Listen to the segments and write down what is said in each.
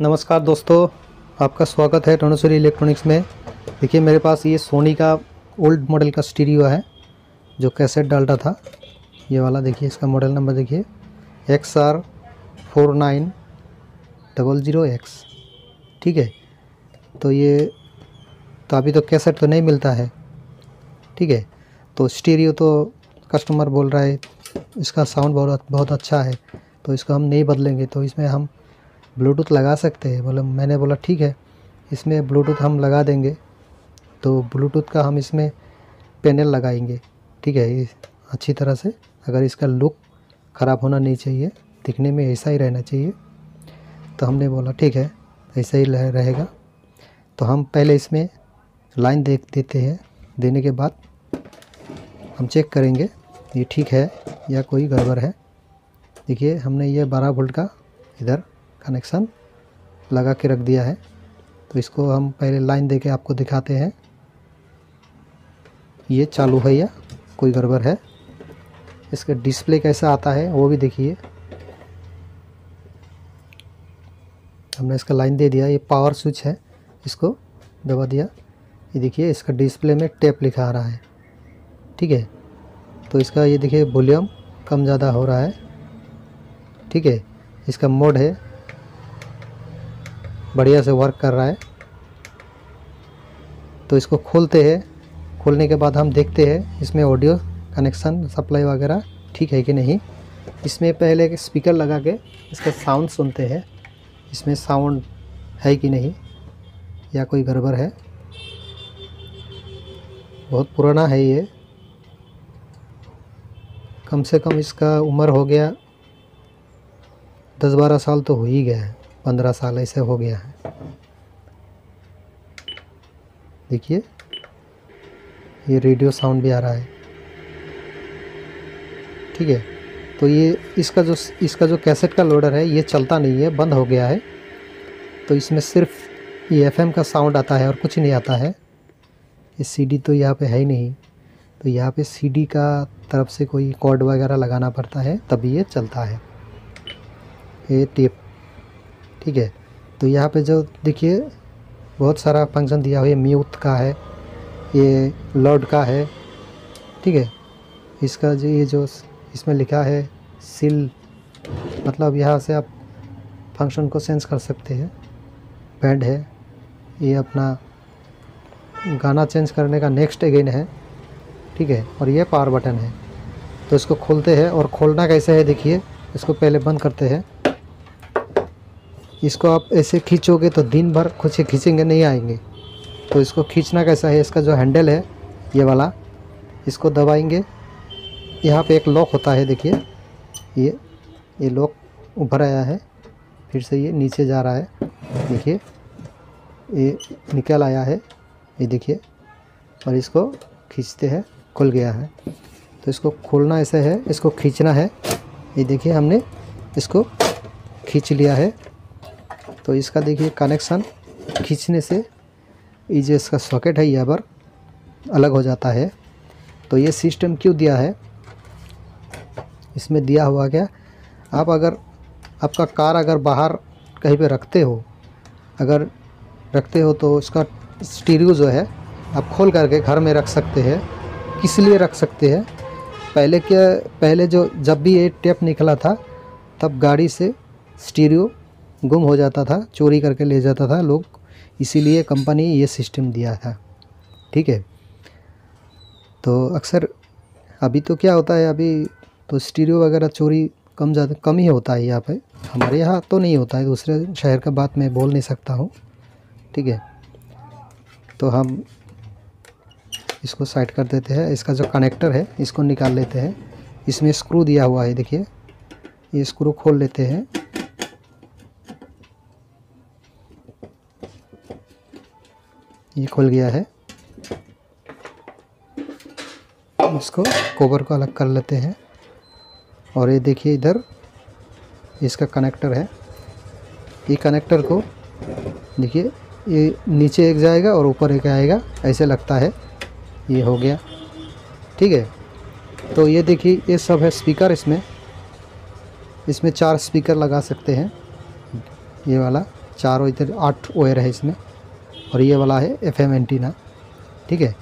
नमस्कार दोस्तों, आपका स्वागत है टोनोसरी इलेक्ट्रॉनिक्स में। देखिए, मेरे पास ये सोनी का ओल्ड मॉडल का स्टीरियो है, जो कैसेट डालता था। ये वाला देखिए, इसका मॉडल नंबर देखिए। X R four nine double zero X ठीक है? तो ये तो अभी तो कैसेट तो नहीं मिलता है। ठीक है? तो स्टीरियो तो कस्टमर बोल रहा है, इसका साउंड बहुत बहुत अच्छा है तो इसको हम नहीं बदलेंगे। तो इसमें हम ब्लूटूथ लगा सकते हैं। बोले, मैंने बोला, ठीक है, इसमें ब्लूटूथ हम लगा देंगे तो ब्लूटूथ का हम इसमें पैनल लगाएँगे, ठीक है अच्छी तरह से, अगर इसका लुक ख़राब होना नहीं चाहिए, दिखने में ऐसा ही रहना चाहिए। तो हमने बोला, ठीक है, ऐसा ही रहेगा। तो हम पहले इसमें लाइन देख देते हैं, देने के बाद हम चेक करेंगे, ये ठीक है या कोई गड़बड़ है? देखिए, हमने ये 12 वोल्ट का इधर कनेक्शन लगा के रख दिया है। तो इसको हम पहले लाइन दे के आपको दिखाते हैं। ये चालू है या कोई गड़बड़ है? इसका डिस्प्ले कैसा आता है वो भी देखिए। हमने इसका लाइन दे दिया, ये पावर स्विच है। इसको दबा दिया। ये देखिए, इसका डिस्प्ले में टेप लिखा आ रहा है। ठीक है? तो इसका ये देखिए, वॉल्यूम कम ज़्यादा हो रहा है। ठीक है? इसका मोड है बढ़िया से वर्क कर रहा है। तो इसको खोलते हैं। खोलने के बाद हम देखते हैं इसमें ऑडियो कनेक्शन सप्लाई वगैरह ठीक है कि नहीं। इसमें पहले एक स्पीकर लगा के इसका साउंड सुनते हैं। इसमें साउंड है कि नहीं या कोई गड़बड़ है? बहुत पुराना है ये। कम से कम इसका उम्र हो गया, दस बारह साल तो हो ही गया है। पंद्रह साल ऐसे हो गया है। देखिए, ये रेडियो साउंड भी आ रहा है। ठीक है तो ये इसका जो इसका जो कैसेट का लोडर है, ये चलता नहीं है, बंद हो गया है। तो इसमें सिर्फ़ ये एफएम का साउंड आता है और कुछ नहीं आता है। ये सीडी तो यहाँ पे है ही नहीं। तो यहाँ पे सीडी का तरफ़ से कोई कॉर्ड वगैरह लगाना पड़ता है, तभी ये चलता है। ये टेप ठीक है? तो यहाँ पे जो देखिए, बहुत सारा फ़ंक्शन दिया हुआ है। म्यूथ का है, ये लॉड का है, ठीक है? इसका जो ये जो इसमें लिखा है सिल मतलब यहाँ से आप फ़ंक्शन को सेंस कर सकते हैं। बैंड है, ये अपना गाना चेंज करने का नेक्स्ट अगेन है, ठीक है? और ये पावर बटन है। तो इसको खोलते हैं और खोलना कैसे है देखिए, इसको पहले बंद करते हैं। इसको आप ऐसे खींचोगे तो दिन भर कुछ खींचेंगे, नहीं आएँगे। तो इसको खींचना कैसा है? इसका जो हैंडल है, ये वाला, इसको दबाएँगे। यहाँ पे एक लॉक होता है, देखिए। ये ये लॉक उभर आया है। फिर से ये नीचे जा रहा है। देखिए, ये निकल आया है। ये देखिए, और इसको खींचते हैं, खुल गया है। तो इसको खोलना ऐसे है, इसको खींचना है। ये देखिए, हमने इसको खींच लिया है। तो इसका देखिए कनेक्शन खींचने से ये जो इसका सॉकेट है, यहाँ पर अलग हो जाता है। तो ये सिस्टम क्यों दिया है? इसमें दिया हुआ क्या? आप अगर, आपका कार अगर बाहर कहीं पे रखते हो, अगर रखते हो तो उसका स्टीरियो जो है, आप खोल करके घर में रख सकते हैं। किस लिए रख सकते हैं? पहले क्या, पहले जो जब भी ये टेप निकला था, तब गाड़ी से स्टीरियो गुम हो जाता था, चोरी करके ले जाता था लोग। इसीलिए कंपनी ये सिस्टम दिया था। ठीक है? तो अक्सर अभी तो क्या होता है, अभी तो स्टीरियो वगैरह चोरी कम ज़्यादा कम ही होता है यहाँ पे। हमारे यहाँ तो नहीं होता है, दूसरे शहर का बात मैं बोल नहीं सकता हूँ। ठीक है? तो हम इसको साइड कर देते हैं। इसका जो कनेक्टर है, इसको निकाल लेते हैं। इसमें स्क्रू दिया हुआ है, देखिए। ये स्क्रू खोल लेते हैं। ये खुल गया है। इसको कोबर को अलग कर लेते हैं। और ये देखिए इधर इसका कनेक्टर है। ये कनेक्टर को देखिए ये नीचे एक जाएगा और ऊपर एक आएगा ऐसे लगता है। ये हो गया। ठीक है। तो ये देखिए ये सब है स्पीकर इसमें। इसमें चार स्पीकर लगा सकते हैं। ये वाला चारों इधर आठ ओयर है इसमें। और ये वाला है एफ़ एम एंटीना ठीक है?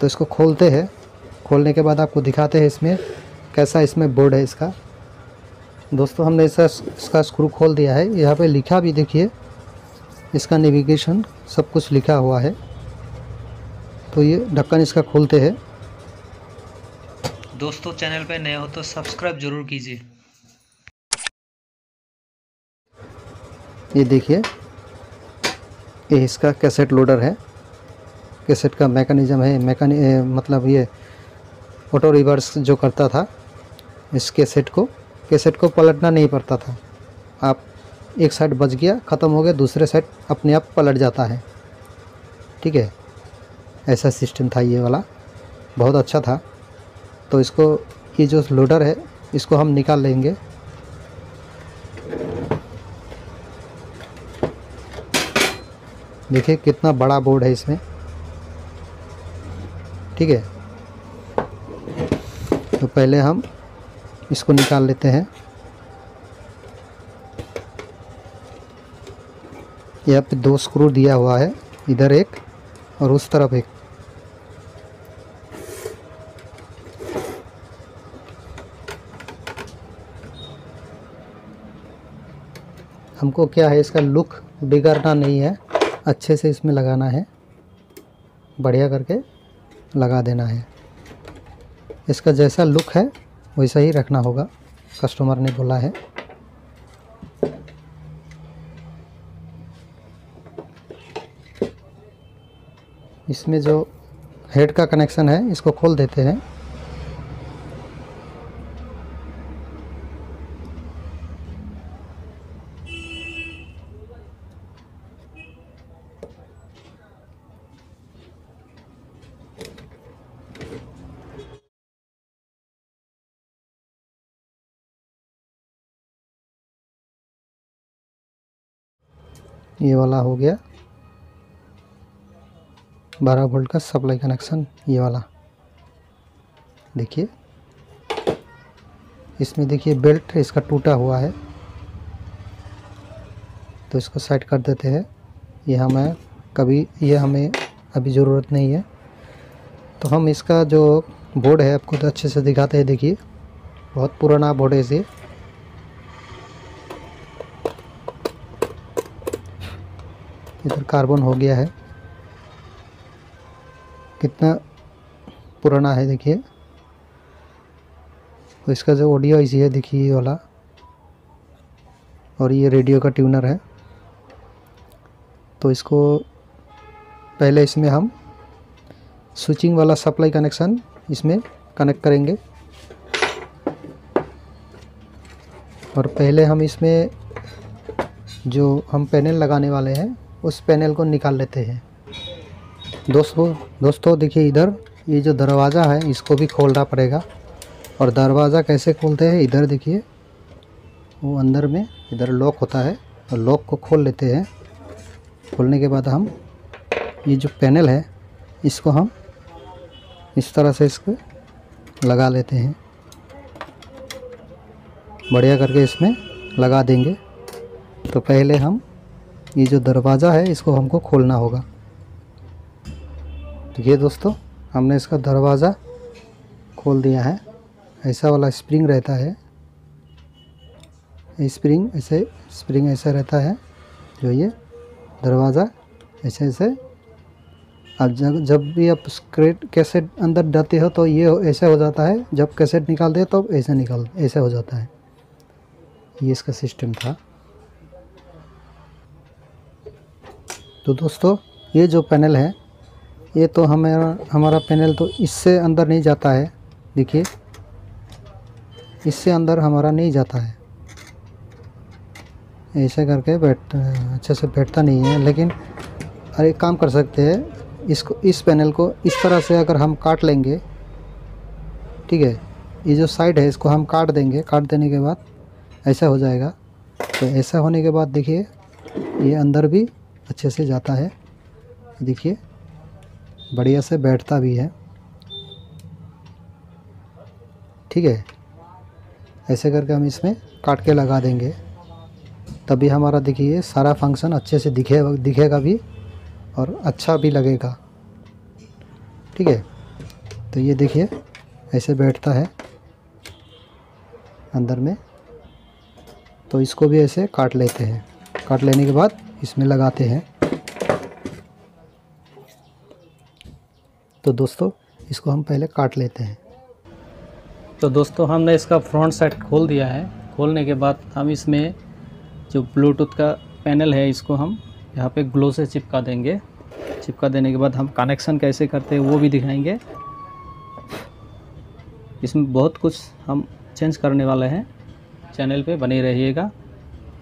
तो इसको खोलते हैं। खोलने के बाद आपको दिखाते हैं इसमें कैसा इसमें बोर्ड है इसका। दोस्तों हमने इसका इसका स्क्रू खोल दिया है। यहाँ पे लिखा भी देखिए इसका नेविगेशन सब कुछ लिखा हुआ है। तो ये ढक्कन इसका खोलते हैं। दोस्तों चैनल पे नए हो तो सब्सक्राइब ज़रूर कीजिए। ये देखिए ये इसका कैसेट लोडर है। कैसेट का मैकेनिज़्म है, मैकेनि मतलब ये ऑटो रिवर्स जो करता था, इस कैसेट को। कैसेट को पलटना नहीं पड़ता था। आप एक साइड बच गया, ख़त्म हो गया, दूसरे साइड अपने आप पलट जाता है। ठीक है? ऐसा सिस्टम था ये वाला। बहुत अच्छा था। तो इसको, ये जो लोडर है, इसको हम निकाल लेंगे। देखिए कितना बड़ा बोर्ड है इसमें। ठीक है? तो पहले हम इसको निकाल लेते हैं। यहाँ पे दो स्क्रू दिया हुआ है, इधर एक और उस तरफ़ एक। हमको क्या है इसका लुक बिगड़ना नहीं है। अच्छे से इसमें लगाना है। बढ़िया करके लगा देना है। इसका जैसा लुक है, वैसा ही रखना होगा। कस्टमर ने बोला है। इसमें जो हेड का कनेक्शन है, इसको खोल देते हैं। ये वाला हो गया। बारह वोल्ट का सप्लाई कनेक्शन, ये वाला। देखिए। इसमें देखिए बेल्ट इसका टूटा हुआ है। तो इसको साइड कर देते हैं। ये हमें कभी, ये हमें अभी ज़रूरत नहीं है। तो हम इसका जो बोर्ड है, आपको तो अच्छे से दिखाते हैं। देखिए, बहुत पुराना बोर्ड है इसे। कार्बन हो गया है। कितना पुराना है देखिए। तो इसका जो ऑडियो इसी है, देखिए ये वाला। और ये रेडियो का ट्यूनर है। तो इसको पहले इसमें हम स्विचिंग वाला सप्लाई कनेक्शन इसमें कनेक्ट करेंगे। और पहले हम इसमें जो हम पैनल लगाने वाले हैं उस पैनल को निकाल लेते हैं। दोस्तों दोस्तों, देखिए इधर, ये जो दरवाज़ा है, इसको भी खोलना पड़ेगा। और दरवाज़ा कैसे खोलते हैं, इधर देखिए। वो अंदर में, इधर लॉक होता है, और लॉक को खोल लेते हैं। खोलने के बाद हम, ये जो पैनल है, इसको हम इस तरह से इसको लगा लेते हैं। बढ़िया करके इसमें लगा देंगे। तो पहले हम ये जो दरवाज़ा है, इसको हमको खोलना होगा। तो ये दोस्तों, हमने इसका दरवाज़ा खोल दिया है। ऐसा वाला स्प्रिंग रहता है। स्प्रिंग ऐसे, स्प्रिंग ऐसा रहता है, जो ये दरवाज़ा ऐसे ऐसे। अब जब जब भी आप स्क्रेट कैसेट अंदर डालते हो तो ये ऐसे हो जाता है। जब कैसेट निकालते हो तो ऐसे निकाल, ऐसे हो जाता है। ये इसका सिस्टम था। तो दोस्तों, ये जो पैनल है, ये तो हमारा हमारा पैनल तो इससे अंदर नहीं जाता है। देखिए, इससे अंदर हमारा नहीं जाता है। ऐसे करके बैठ, अच्छे से बैठता नहीं है, लेकिन अरे काम कर सकते हैं, इसको, इस पैनल को इस तरह से अगर हम काट लेंगे, ठीक है, ये जो साइड है, इसको हम काट देंगे। काट देने के बाद ऐसा हो जाएगा। तो ऐसा होने के बाद देखिए, ये अंदर भी अच्छे से जाता है। देखिए, बढ़िया से बैठता भी है। ठीक है, ऐसे करके हम इसमें काट के लगा देंगे। तभी हमारा देखिए, सारा फ़ंक्शन अच्छे से दिखे, दिखेगा भी और अच्छा भी लगेगा। ठीक है तो ये देखिए, ऐसे बैठता है अंदर में। तो इसको भी ऐसे काट लेते हैं। काट लेने के बाद इसमें लगाते हैं। तो दोस्तों, इसको हम पहले काट लेते हैं। तो दोस्तों, हमने इसका फ्रंट साइड खोल दिया है। खोलने के बाद हम इसमें जो ब्लूटूथ का पैनल है, इसको हम यहाँ पे ग्लो से चिपका देंगे। चिपका देने के बाद हम कनेक्शन कैसे करते हैं, वो भी दिखाएँगे। इसमें बहुत कुछ हम चेंज करने वाले हैं। चैनल पे बने रहिएगा।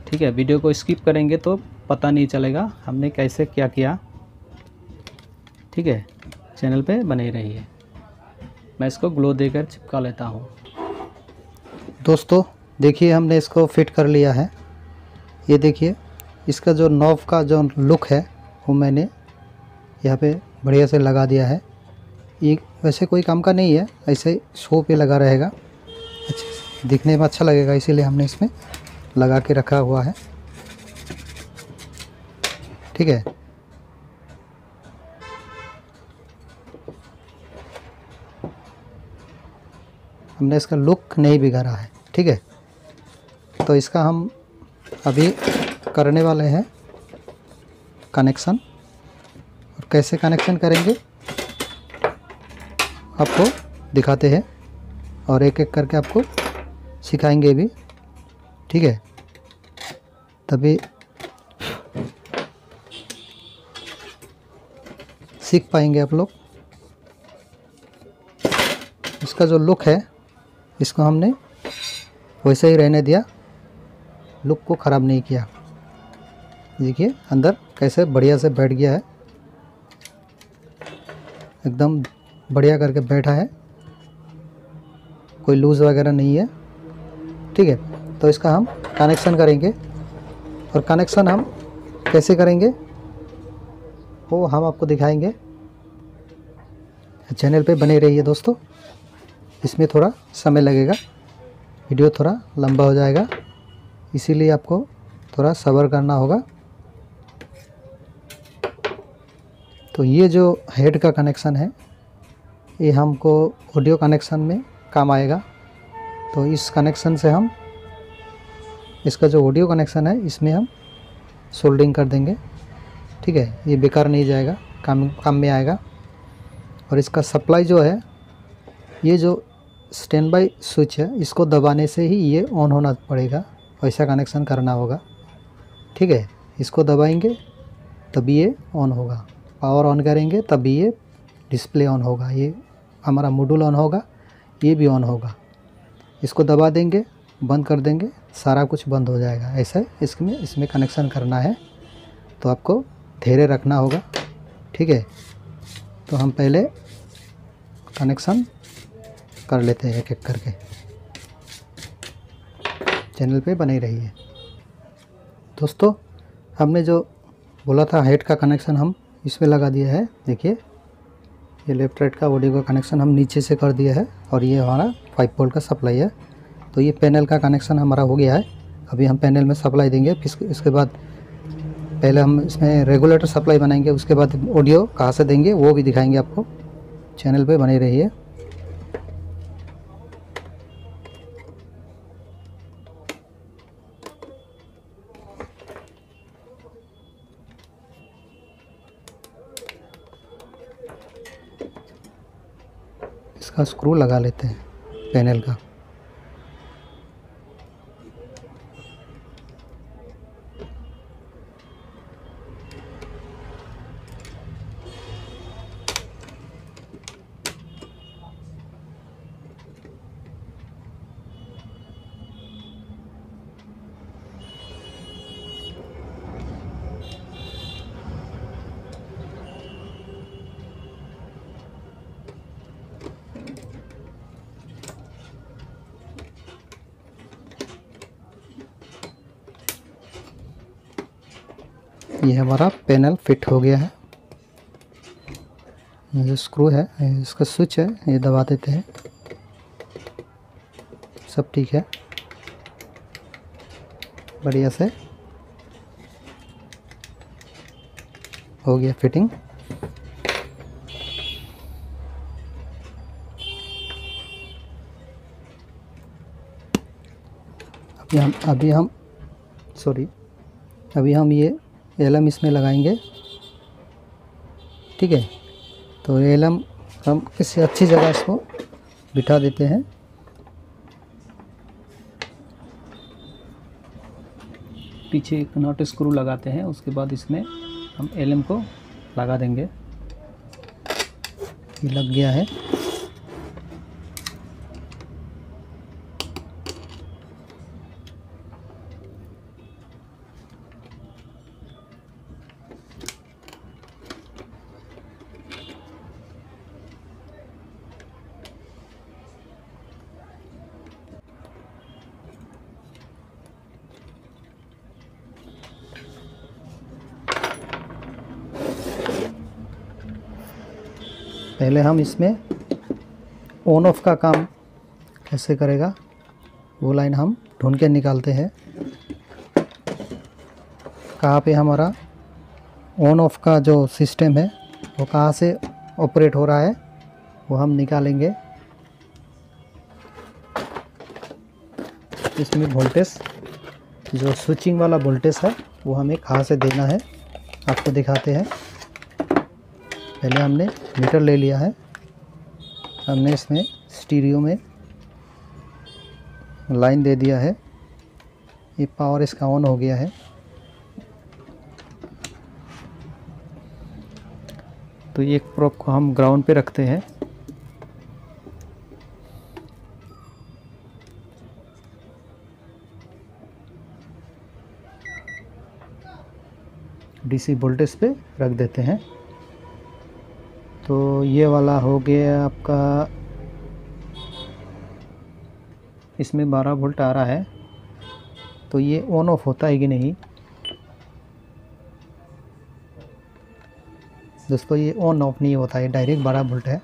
ठीक है, वीडियो को स्किप करेंगे तो पता नहीं चलेगा हमने कैसे क्या किया। ठीक है, चैनल पे बने रहिए। मैं इसको ग्लो देकर चिपका लेता हूँ। दोस्तों, देखिए हमने इसको फिट कर लिया है। ये देखिए, इसका जो नॉब का जो लुक है, वो मैंने यहाँ पे बढ़िया से लगा दिया है। ये वैसे कोई काम का नहीं है, ऐसे शो पे लगा रहेगा। अच्छे दिखने में अच्छा लगेगा, इसीलिए हमने इसमें लगा के रखा हुआ है। ठीक है? हमने इसका लुक नहीं बिगाड़ा है, ठीक है? तो इसका हम अभी करने वाले हैं कनेक्शन और कैसे कनेक्शन करेंगे? आपको दिखाते हैं और एक एक करके आपको सिखाएँगे भी, ठीक है? तभी सीख पाएँगे आप लोग। इसका जो लुक है, इसको हमने वैसे ही रहने दिया। लुक को ख़राब नहीं किया। देखिए, अंदर कैसे बढ़िया से बैठ गया है। एकदम बढ़िया करके बैठा है। कोई लूज़ वगैरह नहीं है। ठीक है तो इसका हम कनेक्शन करेंगे। और कनेक्शन हम कैसे करेंगे? वो हम आपको दिखाएँगे। चैनल पे बने रहिए दोस्तों। इसमें थोड़ा समय लगेगा। वीडियो थोड़ा लंबा हो जाएगा। इसीलिए आपको थोड़ा सब्र करना होगा। तो ये जो हेड का कनेक्शन है, ये हमको ऑडियो कनेक्शन में काम आएगा। तो इस कनेक्शन से हम, इसका जो ऑडियो कनेक्शन है, इसमें हम सोल्डिंग कर देंगे। ठीक है, ये बेकार नहीं जाएगा, काम काम में आएगा। और इसका सप्लाई जो है, ये जो स्टैंड बाई स्विच है, इसको दबाने से ही ये ऑन होना पड़ेगा ऐसा कनेक्शन करना होगा। ठीक है, इसको दबाएँगे, तभी ये ऑन होगा। पावर ऑन करेंगे, तभी ये डिस्प्ले ऑन होगा। ये हमारा मॉड्यूल ऑन होगा, ये भी ऑन होगा। इसको दबा देंगे, बंद कर देंगे, सारा कुछ बंद हो जाएगा। ऐसा इसमें इसमें कनेक्शन करना है। तो आपको धैर्य रखना होगा, ठीक है? तो हम पहले कनेक्शन कर लेते हैं एक एक करके। चैनल पे बने रहिए। दोस्तों, हमने जो बोला था हेड का कनेक्शन हम इसमें लगा दिया है, देखिए। ये लेफ़्ट राइट का बॉडी का कनेक्शन हम नीचे से कर दिया है और ये हमारा फाइव वोल्ट का सप्लाई है। तो ये पैनल का कनेक्शन हमारा हो गया है। अभी हम पैनल में सप्लाई देंगे, फिर इसके बाद पहले हम इसमें रेगुलेटर सप्लाई बनाएँगे, उसके बाद ऑडियो कहाँ से देंगे, वो भी दिखाएँगे आपको। चैनल पे बने रहिए। इसका स्क्रू लगा लेते हैं, पैनल का। ये हमारा पैनल फिट हो गया है। जो स्क्रू है इसका स्विच है, ये दबा देते हैं। सब ठीक है। बढ़िया से हो गया फिटिंग। अभी हम अभी हम सॉरी अभी हम ये एलम इसमें लगाएँगे। ठीक है? तो एलम हम किसी अच्छी जगह इसको बिठा देते हैं। पीछे एक नट स्क्रू लगाते हैं, उसके बाद इसमें हम एलम को लगा देंगे। ये लग गया है। पहले हम इसमें ऑन ऑफ़ का काम कैसे करेगा? वो लाइन हम ढूंढ के निकालते हैं। कहाँ पे हमारा ऑन ऑफ़ का जो सिस्टम है, वो कहाँ से ऑपरेट हो रहा है, वो हम निकालेंगे। इसमें वोल्टेज जो स्विचिंग वाला वोल्टेज है, वो हमें कहाँ से देना है, आपको दिखाते हैं। पहले हमने मीटर ले लिया है। हमने इसमें स्टीरियो में लाइन दे दिया है। ये पावर इसका ऑन हो गया है। तो एक प्रोप को हम ग्राउंड पे रखते हैं। डीसी वोल्टेज पे रख देते हैं। तो ये वाला हो गया आपका। इसमें 12 वोल्ट आ रहा है। तो ये ऑन ऑफ़ होता है कि नहीं? दोस्तों, ये ऑन ऑफ़ नहीं होता है डायरेक्ट 12 वोल्ट है।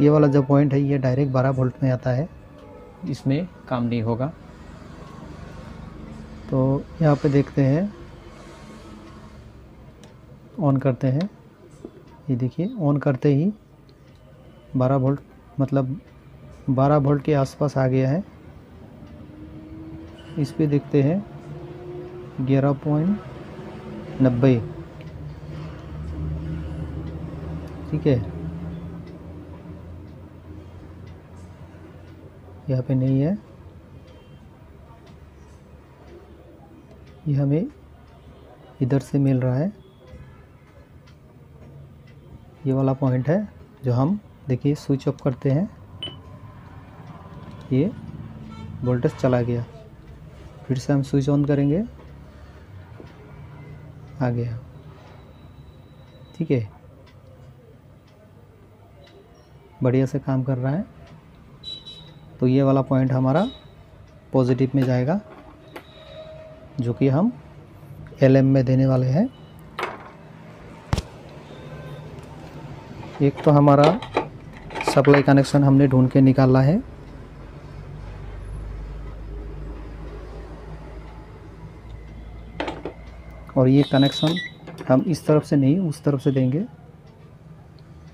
ये वाला जो पॉइंट है, ये डायरेक्ट 12 वोल्ट में आता है। इसमें काम नहीं होगा। तो यहाँ पे देखते हैं। ऑन करते हैं। ये देखिए ऑन करते ही 12 वोल्ट मतलब 12 वोल्ट के आसपास आ गया है। इस पे देखते हैं, ग्यारह पॉइंट नब्बे। ठीक है? यहाँ पे नहीं है। ये हमें इधर से मिल रहा है। ये वाला पॉइंट है जो हम देखिए स्विच ऑफ़ करते हैं। ये वोल्टेज चला गया। फिर से हम स्विच ऑन करेंगे। आ गया। ठीक है। बढ़िया से काम कर रहा है। तो ये वाला पॉइंट हमारा पॉजिटिव में जाएगा, जो कि हम एलएम में देने वाले हैं। एक तो हमारा सप्लाई कनेक्शन हमने ढूंढ के निकाला है। और ये कनेक्शन हम इस तरफ़ से नहीं, उस तरफ़ से देंगे।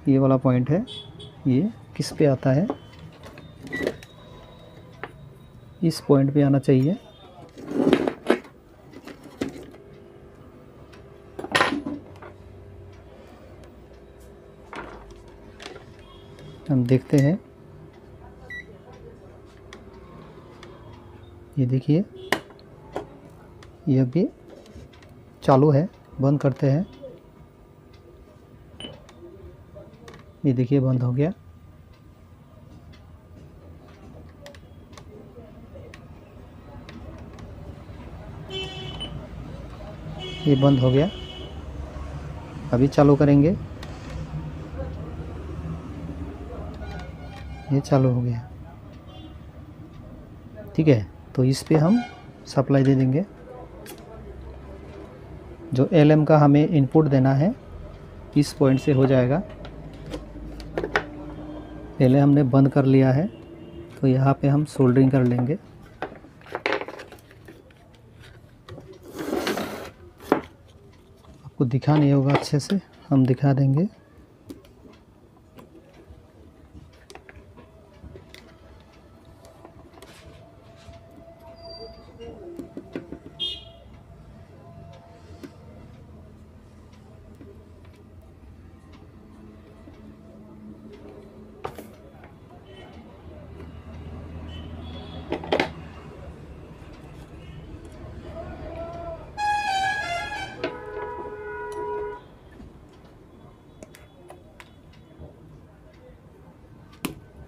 ये वाला पॉइंट है। ये किस पे आता है? इस पॉइंट पे आना चाहिए। हम देखते हैं। ये देखिए, ये अभी चालू है, बंद करते हैं। ये देखिए, बंद हो गया। ये बंद हो गया। अभी चालू करेंगे। ये चालू हो गया। ठीक है तो इस पे हम सप्लाई दे देंगे। जो एलएम का हमें इनपुट देना है, इस पॉइंट से हो जाएगा। पहले हमने बंद कर लिया है तो यहाँ पे हम सोल्डरिंग कर लेंगे। आपको दिखा नहीं होगा अच्छे से, हम दिखा देंगे।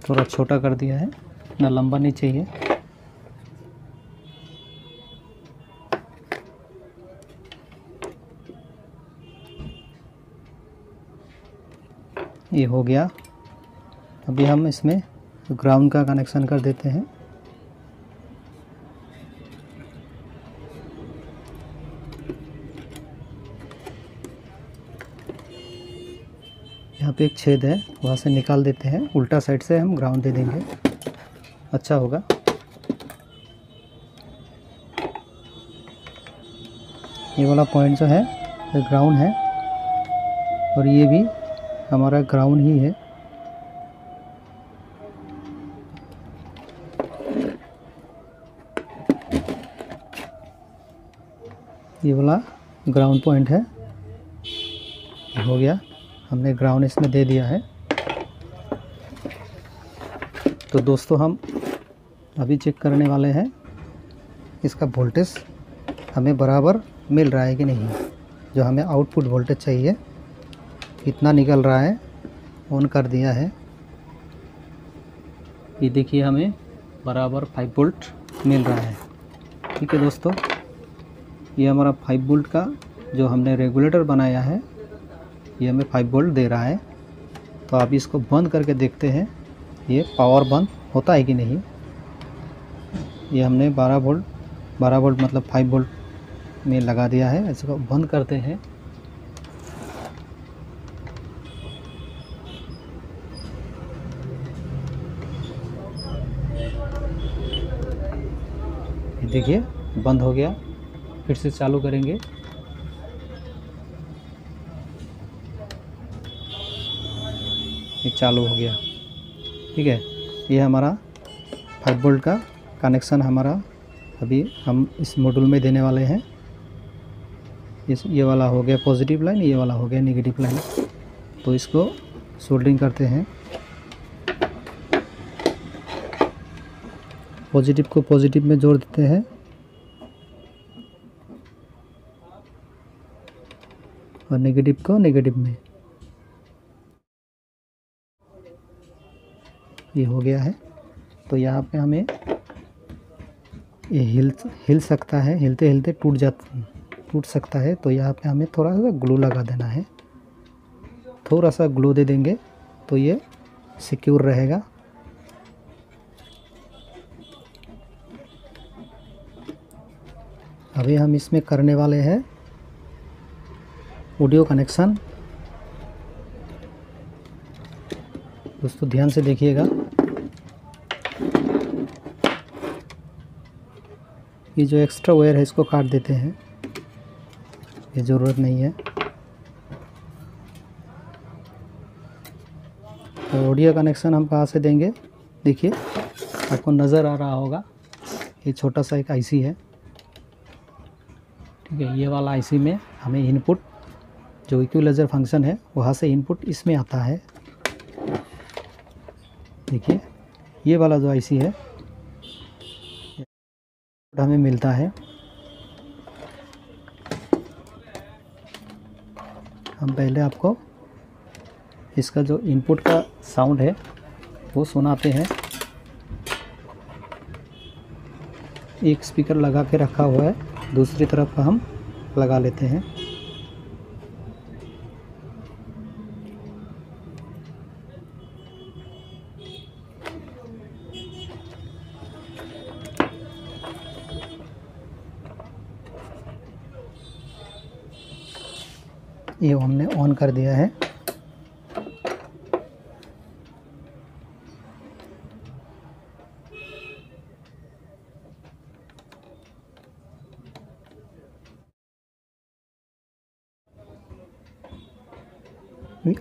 थोड़ा छोटा कर दिया है, ना लंबा नहीं चाहिए। ये हो गया। अभी हम इसमें ग्राउंड का कनेक्शन कर देते हैं। पे एक छेद है, वहाँ से निकाल देते हैं, उल्टा साइड से हम ग्राउंड दे देंगे। अच्छा होगा। ये वाला पॉइंट जो है, ये ग्राउंड है, और ये भी हमारा ग्राउंड ही है। ये वाला ग्राउंड पॉइंट है, हो गया। हमने ग्राउंड इसमें दे दिया है। तो दोस्तों हम अभी चेक करने वाले हैं, इसका वोल्टेज हमें बराबर मिल रहा है कि नहीं। जो हमें आउटपुट वोल्टेज चाहिए कितना निकल रहा है ऑन कर दिया है। ये देखिए हमें बराबर फाइव वोल्ट मिल रहा है। ठीक है दोस्तों, ये हमारा फाइव वोल्ट का जो हमने रेगुलेटर बनाया है ये हमें फाइव वोल्ट दे रहा है। तो आप इसको बंद करके देखते हैं, ये पावर बंद होता है कि नहीं। ये हमने 12 वोल्ट 12 वोल्ट मतलब 5 वोल्ट में लगा दिया है, इसको बंद करते हैं। देखिए, बंद हो गया। फिर से चालू करेंगे। ये चालू हो गया। ठीक है? ये हमारा फाइव वोल्ट का कनेक्शन हमारा अभी हम इस मॉड्यूल में देने वाले हैं। इस, ये वाला हो गया पॉजिटिव लाइन ये वाला हो गया नेगेटिव लाइन तो इसको सोल्डरिंग करते हैं। पॉजिटिव को पॉजिटिव में जोड़ देते हैं। और नेगेटिव को नेगेटिव में। ये हो गया है। तो यहाँ पे हमें ये हिल हिल सकता है। हिलते हिलते टूट जा, टूट सकता है। तो यहाँ पे हमें थोड़ा सा ग्लू लगा देना है। थोड़ा सा ग्लू दे देंगे तो ये सिक्योर रहेगा। अभी हम इसमें करने वाले हैं। Audio connection. दोस्तों, ध्यान से देखिएगा। ये जो एक्स्ट्रा वायर है, इसको काट देते हैं। ये ज़रूरत नहीं है। तो ऑडियो कनेक्शन हम कहाँ से देंगे? देखिए, आपको नज़र आ रहा होगा, ये छोटा सा एक आईसी है। ठीक है, ये वाला आईसी में हमें इनपुट जो इक्विलाइजर फ़ंक्शन है, वहाँ से इनपुट इसमें आता है। देखिए, ये वाला जो आईसी है हमें मिलता है। हम पहले आपको इसका जो इनपुट का साउंड है, वो सुनाते हैं। एक स्पीकर लगा के रखा हुआ है, दूसरी तरफ़ हम लगा लेते हैं। ऑन कर दिया है।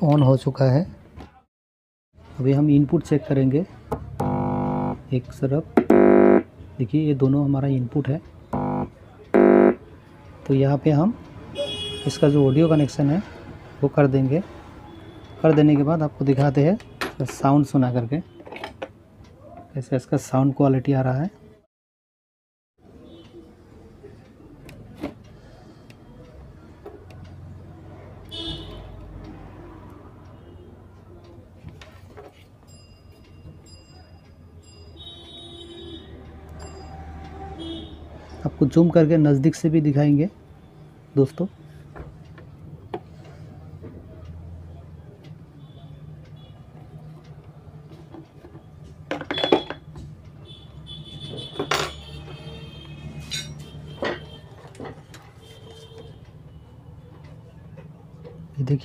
ऑन हो चुका है। अभी हम इनपुट चेक करेंगे। एक तरफ़ देखिए, ये दोनों हमारा इनपुट है। तो यहाँ पे हम इसका जो ऑडियो कनेक्शन है वो कर देंगे। कर देने के बाद आपको दिखाते हैं साउंड सुना करके। कैसे इसका साउंड क्वालिटी आ रहा है। आपको जूम करके नज़दीक से भी दिखाएँगे, दोस्तों।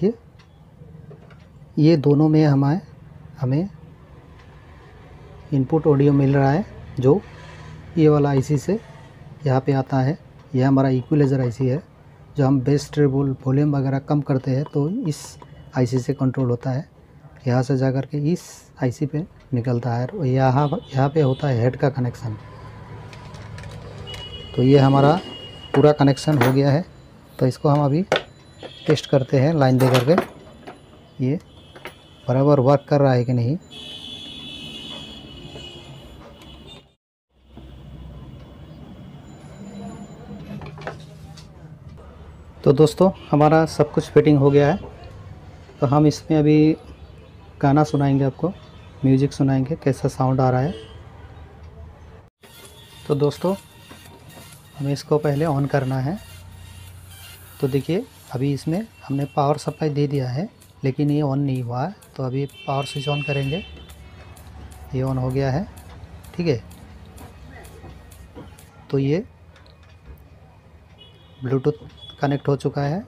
देखिए, ये दोनों में हमें हमें इनपुट ऑडियो मिल रहा है, जो ये वाला आईसी से यहाँ पे आता है। यह हमारा इक्वलाइजर आईसी है, जो हम बेस ट्रेबल वॉल्यूम वगैरह कम करते हैं तो इस आईसी से कंट्रोल होता है। यहाँ से जा कर के इस आईसी पे निकलता है, और यहाँ यहाँ पे होता है हेड का कनेक्शन तो ये हमारा पूरा कनेक्शन हो गया है। तो इसको हम अभी टेस्ट करते हैं, लाइन दे करके। ये बराबर वर्क कर रहा है कि नहीं? तो दोस्तों, हमारा सब कुछ फिटिंग हो गया है। तो हम इसमें अभी गाना सुनाएँगे आपको म्यूज़िक सुनाएँगे, कैसा साउंड आ रहा है। तो दोस्तों, हमें इसको पहले ऑन करना है। तो देखिए अभी इसमें हमने पावर सप्लाई दे दिया है, लेकिन ये ऑन नहीं हुआ है। तो अभी पावर स्विच ऑन करेंगे। ये ऑन हो गया है, ठीक है? तो ये ब्लूटूथ कनेक्ट हो चुका है।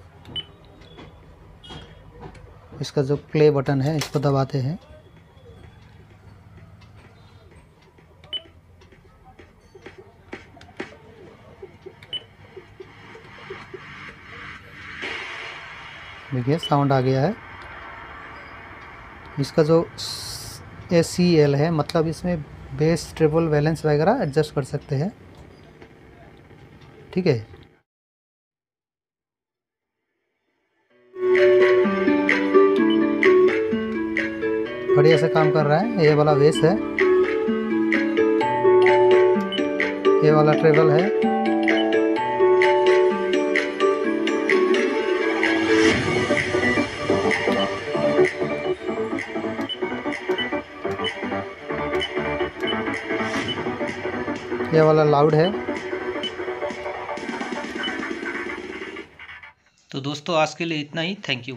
इसका जो प्ले बटन है, इसको दबाते हैं। देखिए साउंड आ गया है। इसका जो ए सी एल है मतलब इसमें बेस ट्रिपल बैलेंस वगैरह एडजस्ट कर सकते हैं। ठीक है। बढ़िया से काम कर रहा है, ये वाला बेस है। ये वाला ट्रेबल है। ये वाला लाउड है। तो दोस्तों आज के लिए इतना ही। Thank you